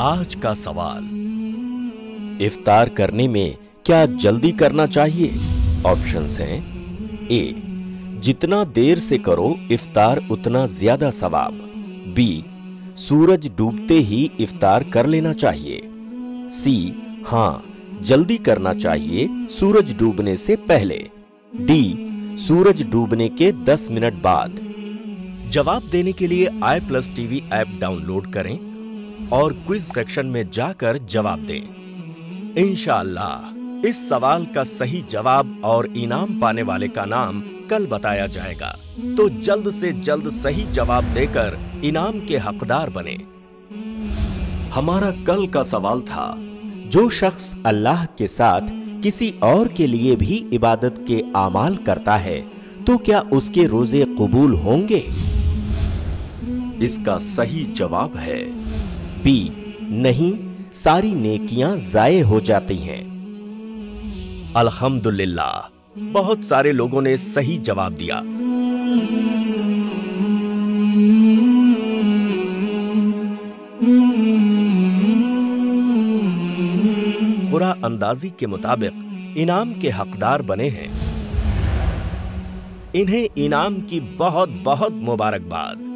आज का सवाल। इफ्तार करने में क्या जल्दी करना चाहिए? ऑप्शंस हैं। ए जितना देर से करो, इफ्तार उतना ज़्यादा सवाब। बी सूरज डूबते ही इफ्तार कर लेना चाहिए। सी हाँ, जल्दी करना चाहिए सूरज डूबने से पहले। डी सूरज डूबने के 10 मिनट बाद। जवाब देने के लिए I plus TV app download करें। और क्विज सेक्शन में जाकर जवाब दें। इंशाअल्लाह इस सवाल का सही जवाब और इनाम पाने वाले का नाम कल बताया जाएगा। तो जल्द से जल्द सही जवाब देकर इनाम के हकदार बने। हमारा कल का सवाल था, जो शख्स अल्लाह के साथ किसी और के लिए भी इबादत के आमाल करता है तो क्या उसके रोज़े कबूल होंगे? इसका सही जवाब है बी नहीं, सारी नेकियाँ जाये हो जाती हैं। अल्हम्दुलिल्लाह, बहुत सारे लोगों ने सही जवाब दिया। पूरा अंदाजी के मुताबिक, इनाम के हकदार बने हैं। इन्हें इनाम की बहुत बहुत मुबारकबाद।